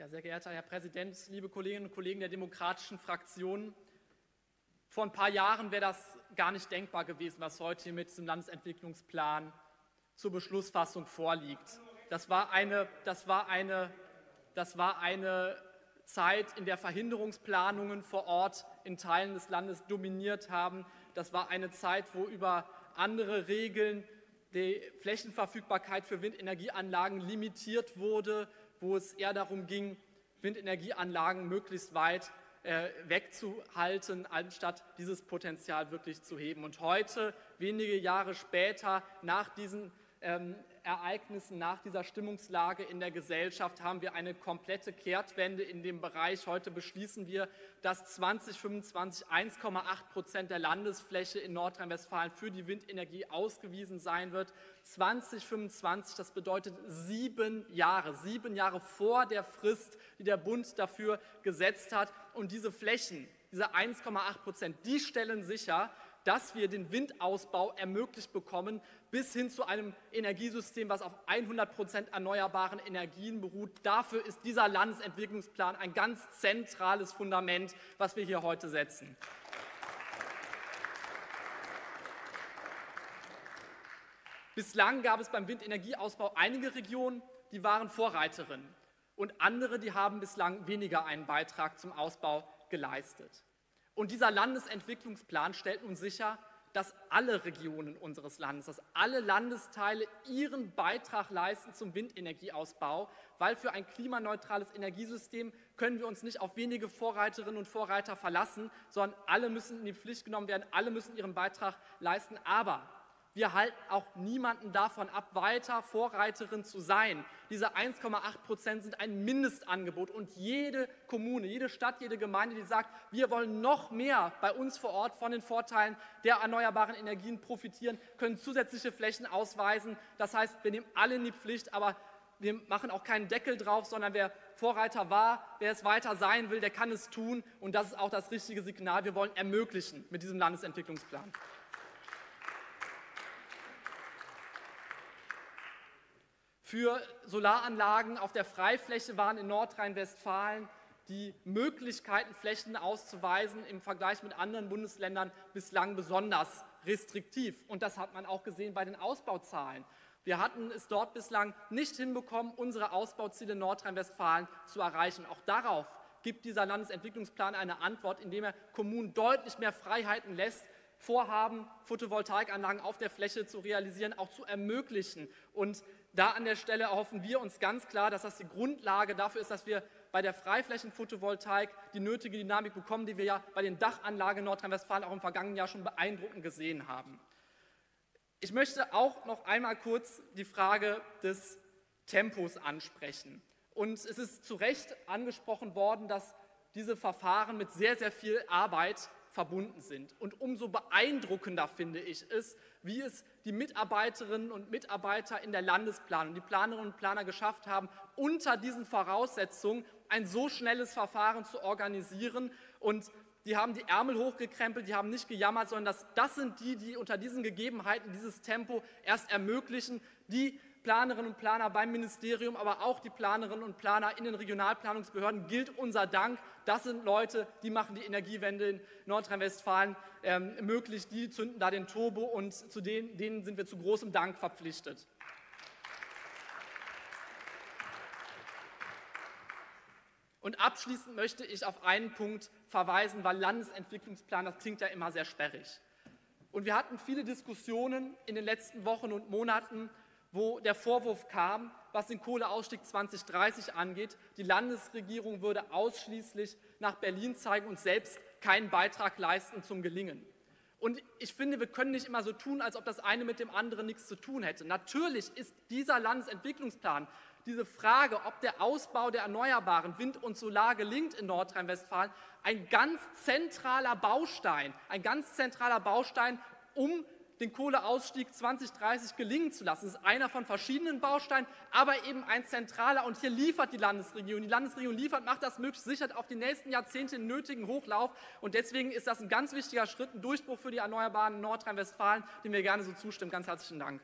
Ja, sehr geehrter Herr Präsident, liebe Kolleginnen und Kollegen der demokratischen Fraktionen, vor ein paar Jahren wäre das gar nicht denkbar gewesen, was heute hier mit diesem Landesentwicklungsplan zur Beschlussfassung vorliegt. Das war eine, das war eine, das war eine Zeit, in der Verhinderungsplanungen vor Ort in Teilen des Landes dominiert haben. Das war eine Zeit, wo über andere Regeln die Flächenverfügbarkeit für Windenergieanlagen limitiert wurde, wo es eher darum ging, Windenergieanlagen möglichst weit äh, wegzuhalten, anstatt dieses Potenzial wirklich zu heben. Und heute, wenige Jahre später, nach diesen ähm, Ereignissen, nach dieser Stimmungslage in der Gesellschaft haben wir eine komplette Kehrtwende in dem Bereich. Heute beschließen wir, dass 2025 1,8 Prozent der Landesfläche in Nordrhein-Westfalen für die Windenergie ausgewiesen sein wird. 2025, das bedeutet sieben Jahre, sieben Jahre vor der Frist, die der Bund dafür gesetzt hat. Und diese Flächen, diese 1,8 Prozent, die stellen sicher, dass wir den Windausbau ermöglicht bekommen, bis hin zu einem Energiesystem, was auf 100 Prozent erneuerbaren Energien beruht. Dafür ist dieser Landesentwicklungsplan ein ganz zentrales Fundament, was wir hier heute setzen. Bislang gab es beim Windenergieausbau einige Regionen, die waren Vorreiterinnen und andere, die haben bislang weniger einen Beitrag zum Ausbau geleistet. Und dieser Landesentwicklungsplan stellt nun sicher, dass alle Regionen unseres Landes, dass alle Landesteile ihren Beitrag leisten zum Windenergieausbau, weil für ein klimaneutrales Energiesystem können wir uns nicht auf wenige Vorreiterinnen und Vorreiter verlassen, sondern alle müssen in die Pflicht genommen werden, alle müssen ihren Beitrag leisten. Aber wir halten auch niemanden davon ab, weiter Vorreiterin zu sein. Diese 1,8 Prozent sind ein Mindestangebot und jede Kommune, jede Stadt, jede Gemeinde, die sagt, wir wollen noch mehr bei uns vor Ort von den Vorteilen der erneuerbaren Energien profitieren, können zusätzliche Flächen ausweisen. Das heißt, wir nehmen alle in die Pflicht, aber wir machen auch keinen Deckel drauf, sondern wer Vorreiter war, wer es weiter sein will, der kann es tun. Und das ist auch das richtige Signal. Wir wollen ermöglichen mit diesem Landesentwicklungsplan. Für Solaranlagen auf der Freifläche waren in Nordrhein-Westfalen die Möglichkeiten, Flächen auszuweisen, im Vergleich mit anderen Bundesländern bislang besonders restriktiv. Und das hat man auch gesehen bei den Ausbauzahlen. Wir hatten es dort bislang nicht hinbekommen, unsere Ausbauziele in Nordrhein-Westfalen zu erreichen. Auch darauf gibt dieser Landesentwicklungsplan eine Antwort, indem er Kommunen deutlich mehr Freiheiten lässt, Vorhaben, Photovoltaikanlagen auf der Fläche zu realisieren, auch zu ermöglichen. Und da an der Stelle erhoffen wir uns ganz klar, dass das die Grundlage dafür ist, dass wir bei der Freiflächenphotovoltaik die nötige Dynamik bekommen, die wir ja bei den Dachanlagen Nordrhein-Westfalen auch im vergangenen Jahr schon beeindruckend gesehen haben. Ich möchte auch noch einmal kurz die Frage des Tempos ansprechen. Und es ist zu Recht angesprochen worden, dass diese Verfahren mit sehr, sehr viel Arbeit verbunden sind. Und umso beeindruckender finde ich es, wie es die Mitarbeiterinnen und Mitarbeiter in der Landesplanung, die Planerinnen und Planer geschafft haben, unter diesen Voraussetzungen ein so schnelles Verfahren zu organisieren. Und die haben die Ärmel hochgekrempelt, die haben nicht gejammert, sondern das, das sind die, die unter diesen Gegebenheiten dieses Tempo erst ermöglichen, die Planerinnen und Planer beim Ministerium, aber auch die Planerinnen und Planer in den Regionalplanungsbehörden gilt unser Dank. Das sind Leute, die machen die Energiewende in Nordrhein-Westfalen ähm, möglich, die zünden da den Turbo und zu denen, denen sind wir zu großem Dank verpflichtet. Und abschließend möchte ich auf einen Punkt verweisen, weil Landesentwicklungsplan, das klingt ja immer sehr sperrig. Und wir hatten viele Diskussionen in den letzten Wochen und Monaten wo der Vorwurf kam, was den Kohleausstieg 2030 angeht, die Landesregierung würde ausschließlich nach Berlin zeigen und selbst keinen Beitrag leisten zum Gelingen. Und ich finde, wir können nicht immer so tun, als ob das eine mit dem anderen nichts zu tun hätte. Natürlich ist dieser Landesentwicklungsplan, diese Frage, ob der Ausbau der erneuerbaren Wind und Solar gelingt in Nordrhein-Westfalen, ein ganz zentraler Baustein, ein ganz zentraler Baustein, um den Kohleausstieg 2030 gelingen zu lassen. Das ist einer von verschiedenen Bausteinen, aber eben ein zentraler. Und hier liefert die Landesregierung. Die Landesregierung liefert, macht das möglich, sichert auf die nächsten Jahrzehnte den nötigen Hochlauf. Und deswegen ist das ein ganz wichtiger Schritt, ein Durchbruch für die Erneuerbaren in Nordrhein-Westfalen, dem wir gerne so zustimmen. Ganz herzlichen Dank.